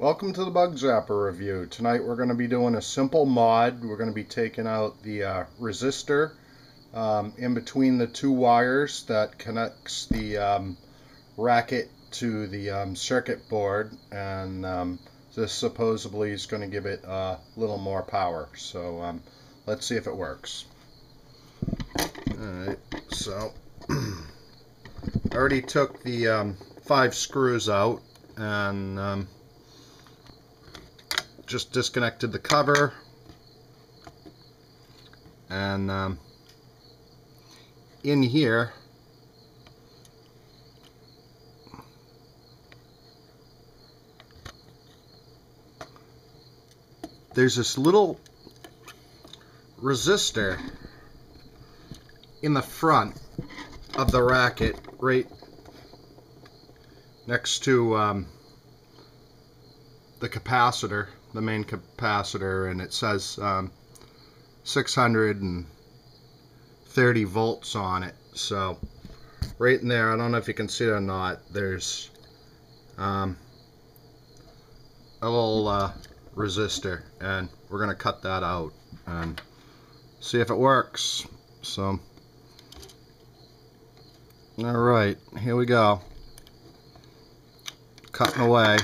Welcome to the Bug Zapper review. Tonight we're going to be doing a simple mod. We're going to be taking out the uh, resistor um, in between the two wires that connects the um, racket to the um, circuit board and um, this supposedly is going to give it a little more power. So um, let's see if it works. Alright, so I already took the um, five screws out and just disconnected the cover. And um, in here there's this little resistor in the front of the racket right next to um, the capacitor the main capacitor and it says um, 630 volts on it. So right in there I don't know if you can see it or not there's um, a little uh, resistor and we're gonna cut that out and see if it works. So alright here we go. Cutting away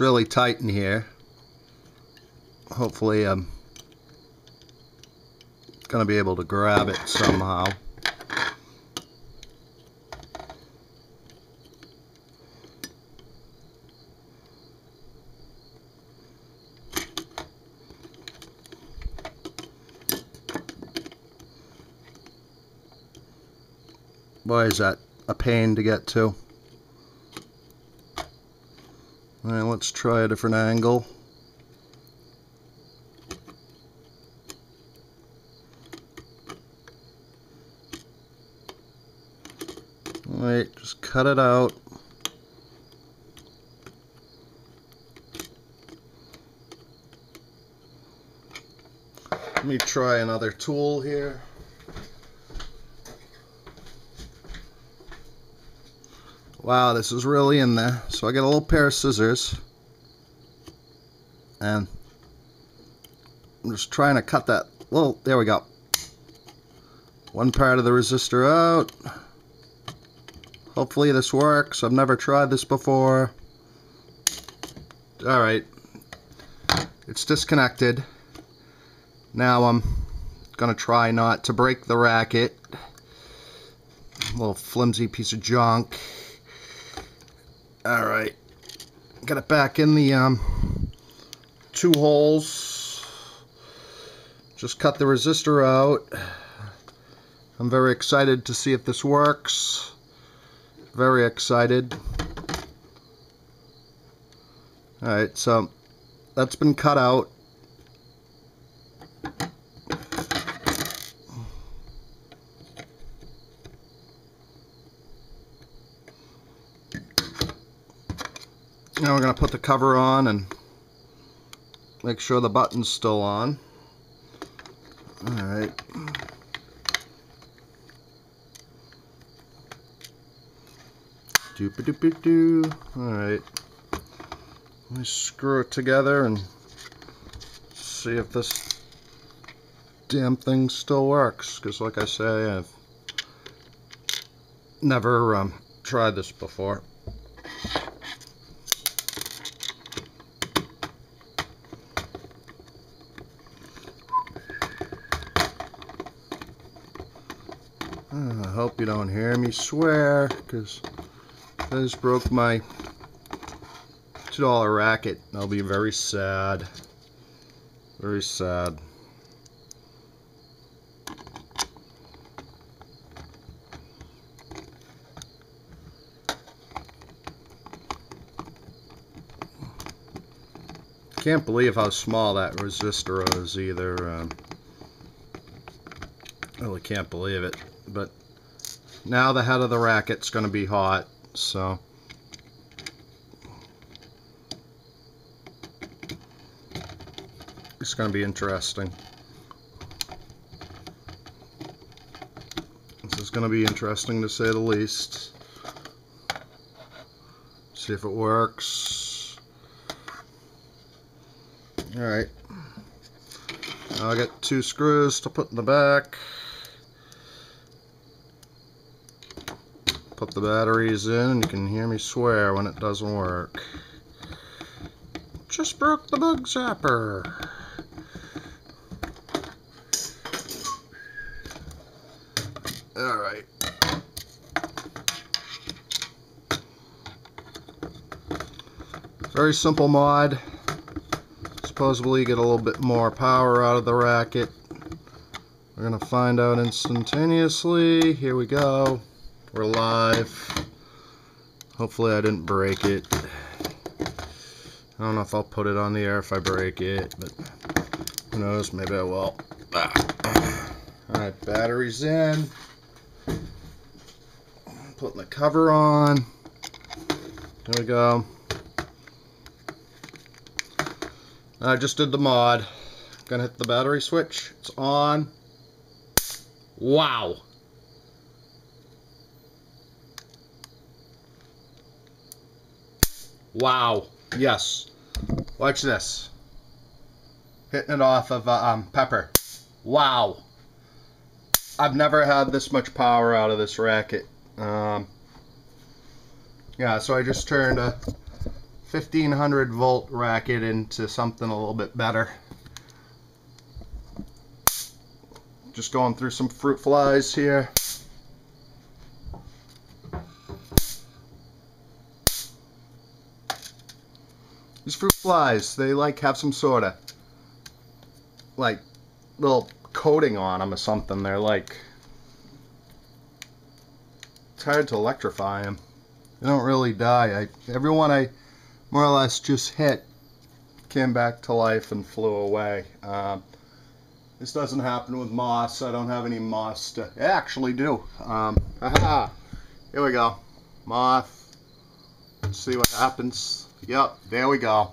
really tight in here. Hopefully I'm going to be able to grab it somehow. Boy, is that a pain to get to? Alright, let's try a different angle. Alright, just cut it out. Let me try another tool here. Wow, this is really in there. So I get a little pair of scissors. And I'm just trying to cut that little, there we go. One part of the resistor out. Hopefully this works. I've never tried this before. Alright. It's disconnected. Now I'm going to try not to break the racket. A little flimsy piece of junk. All right, got it back in the um, two holes. Just cut the resistor out. I'm very excited to see if this works. Very excited. Alright, so that's been cut out. Now we're going to put the cover on and make sure the button's still on. Alright. Doop doop doo. Alright. Let me screw it together and see if this damn thing still works. Because like I say, I've never um, tried this before. I hope you don't hear me swear, because I just broke my $2 racket. I'll be very sad. Very sad. Can't believe how small that resistor is either. Um, really can't believe it but now the head of the racket's going to be hot so it's going to be interesting This is going to be interesting to say the least. See if it works. Alright. I'll get two screws to put in the back. Put the batteries in and you can hear me swear when it doesn't work. Just broke the bug zapper. Alright. Very simple mod. Supposedly get a little bit more power out of the racket. We're going to find out instantaneously. Here we go. We're live. Hopefully I didn't break it. I don't know if I'll put it on the air if I break it, but who knows, maybe I will. Ah. Alright, batteries in. Putting the cover on. There we go. I just did the mod. Gonna hit the battery switch. It's on. Wow. Wow. Yes. Watch this. Hitting it off of uh, um, pepper. Wow. I've never had this much power out of this racket. Um, yeah, so I just turned a 1500 volt racket into something a little bit better. Just going through some fruit flies here. These fruit flies, they like have some sort of like little coating on them or something. They're like it's hard to electrify them. They don't really die. I everyone I more or less just hit came back to life and flew away. Um, this doesn't happen with moss. I don't have any moss to I actually do. Um, aha! Here we go. Moth. Let's see what happens. Yep, there we go.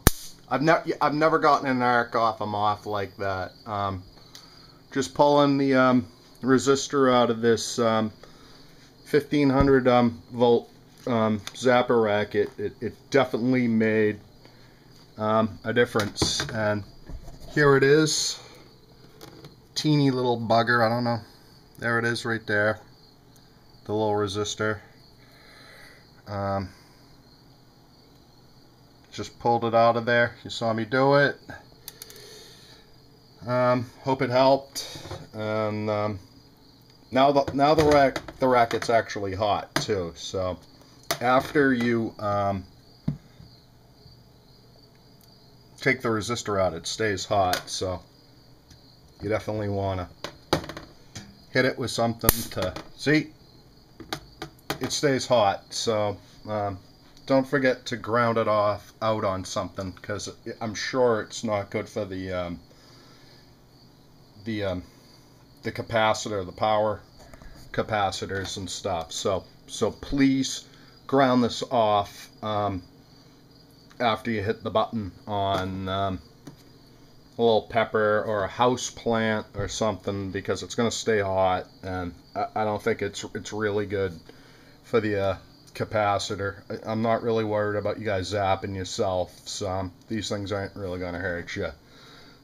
I've never I've never gotten an arc off a moth like that. Um, just pulling the um, resistor out of this 1500 um, um, volt um, zapper racket, it, it definitely made um, a difference. And here it is, teeny little bugger. I don't know. There it is, right there, the little resistor. Just pulled it out of there. You saw me do it. Um, hope it helped. And um, now the now the rack the racket's actually hot too. So after you um, take the resistor out, it stays hot. So you definitely want to hit it with something to see. It stays hot. So um, don't forget to ground it off out on something because I'm sure it's not good for the um, the um, the capacitor, the power capacitors and stuff. So so please ground this off um, after you hit the button on um, a little pepper or a house plant or something because it's going to stay hot and I, I, don't think it's it's really good for the uh, capacitor. I, am not really worried about you guys zapping yourself. So these things aren't really going to hurt you.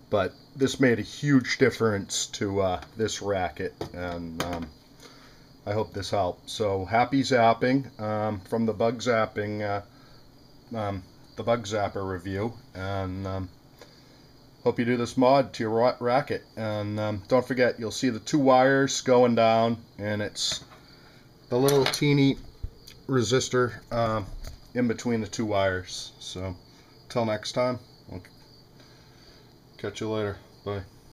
But this made a huge difference to uh, this racket and um, I hope this helped. So happy zapping um, from the bug zapping, uh, um, the bug zapper review, and um, hope you do this mod to your racket. And um, don't forget, you'll see the two wires going down, and it's the little teeny resistor uh, in between the two wires. So until next time, I'll catch you later. Bye.